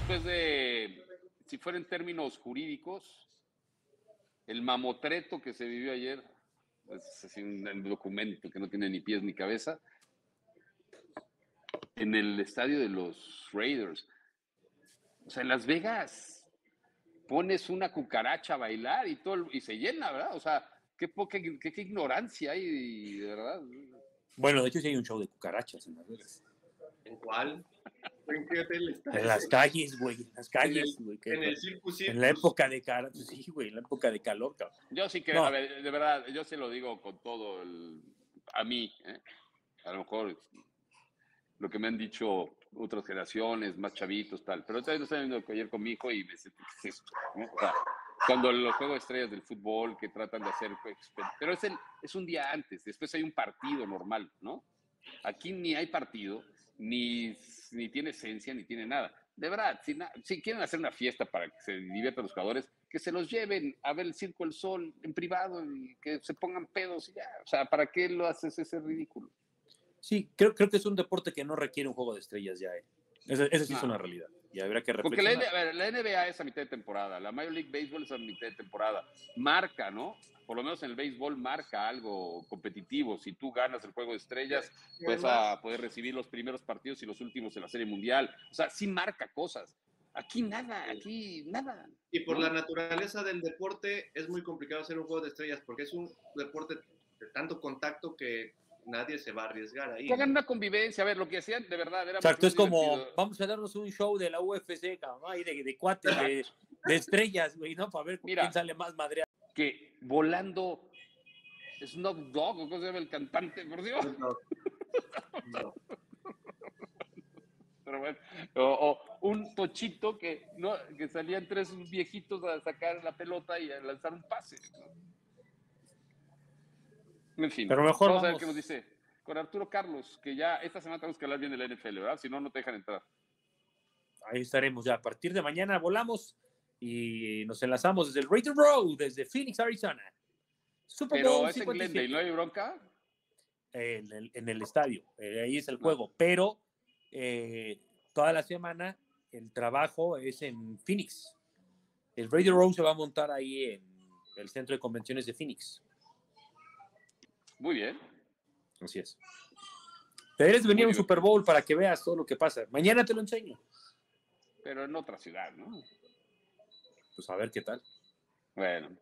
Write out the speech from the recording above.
después de, si fuera en términos jurídicos, el mamotreto que se vivió ayer, es así un documento que no tiene ni pies ni cabeza, en el estadio de los Raiders. O sea, en Las Vegas pones una cucaracha a bailar y todo y se llena, ¿verdad? O sea, qué poca qué, qué ignorancia hay, verdad. Bueno, de hecho sí hay un show de cucarachas en Las Vegas. ¿En cuál? ¿En qué hotel está? En las calles, güey. En las calles, güey. En el, circus, En la época de calor. Sí, güey, en la época de calor, cabrón. Yo sí que, a ver, de verdad, yo se lo digo con todo el. A mí, ¿eh? A lo mejor lo que me han dicho otras generaciones, más chavitos, tal. Pero estaba viendo ayer con mi hijo y me sentí, ¿qué es esto? cuando los juegos de estrellas del fútbol que tratan de hacer. Pero es, el, es un día antes, después hay un partido normal, ¿no? Aquí ni hay partido, ni, ni tiene esencia, ni tiene nada. De verdad, si, si, quieren hacer una fiesta para que se diviertan los jugadores, que se los lleven a ver el Circo del Sol en privado y que se pongan pedos y ya. O sea, ¿para qué lo haces ese ridículo? Sí, creo, creo que es un deporte que no requiere un juego de estrellas ya. Eh. Eso, sí es una realidad. Y habrá que Porque la, la, NBA es a mitad de temporada, la Major League Baseball es a mitad de temporada. Marca, ¿no? Por lo menos en el béisbol marca algo competitivo. Si tú ganas el juego de estrellas, pues a poder recibir los primeros partidos y los últimos en la Serie Mundial. O sea, sí marca cosas. Aquí nada, aquí nada. Y por la naturaleza del deporte es muy complicado hacer un juego de estrellas porque es un deporte de tanto contacto que nadie se va a arriesgar ahí. Que hagan una convivencia, a ver, lo que hacían de verdad era. Exacto, es como, vamos a darnos un show de la UFC, cabrón, ahí de, de cuates, de, estrellas, güey, ¿no? Para ver quién sale más madre. Que volando Snoop Dogg, o cómo se llama el cantante, por Dios. No. Pero bueno, o, un tochito que, ¿no? que salían tres viejitos a sacar la pelota y a lanzar un pase. En fin, Pero mejor vamos, a ver qué nos dice. Con Arturo Carlos, que ya esta semana tenemos que hablar bien de la NFL, ¿verdad? Si no, no te dejan entrar. Ahí estaremos ya. A partir de mañana volamos y nos enlazamos desde el Raider Road, desde Phoenix, Arizona. Super Bowl Pero es en Glendale, ¿no hay bronca? En el, en el estadio, eh, ahí es el juego. Pero eh, toda la semana el trabajo es en Phoenix. El Raider Road se va a montar ahí en el centro de convenciones de Phoenix. Muy bien. Así es. Deberías venir a un Super Bowl para que veas todo lo que pasa. Mañana te lo enseño. Pero en otra ciudad, ¿no? Pues a ver qué tal. Bueno.